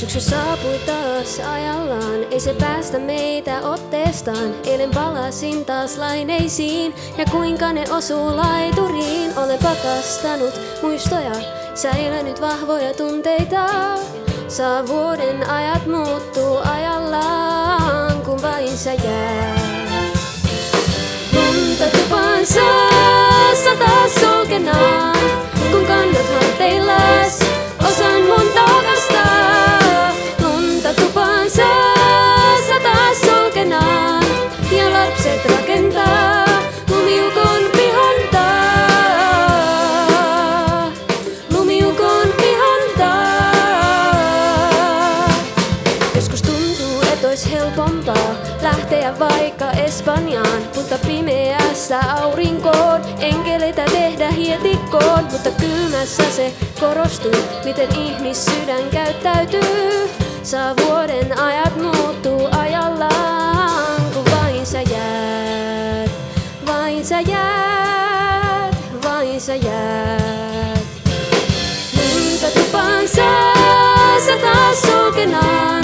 Syksy saapui taas ajallaan, ei se päästä meitä otteestaan. Eilen palasin taas laineisiin, ja kuinka ne osuu laituriin. Olen pakastanut muistoja, säilynyt vahvoja tunteita. Saa vuoden ajat muuttuu ajallaan, kun vain sä jäät. Lapset rakentaa lumiukon pihantaa. Lumiukon pihantaa. Joskus tuntuu, et ois helpompaa lähteä vaikka Espanjaan, mutta pimeässä aurinkoon, enkeleitä tehdä hietikkoon, mutta kylmässä se korostuu, miten ihmissydän käyttäytyy. Saa vuoden ajat muuttuu sayad, vain sayad. Löytät pansa, sata sulkenaan.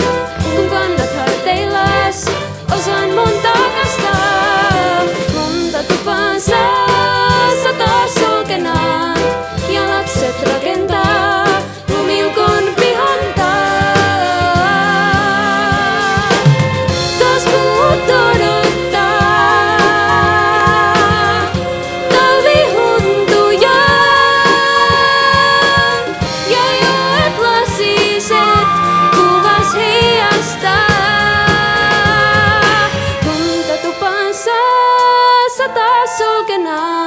disorganized.